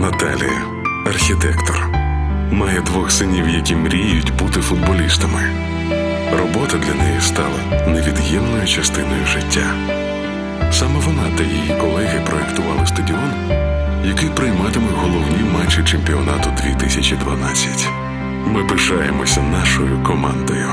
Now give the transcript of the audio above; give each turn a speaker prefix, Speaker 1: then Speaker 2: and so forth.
Speaker 1: Наталія, архітектор. Має двох синів, які мріють бути футболістами. Робота для неї стала невід'ємною частиною життя. Саме вона та її колеги проєктували стадіон, який прийматиме головні матчі чемпіонату 2012. Ми пишаємося нашою командою.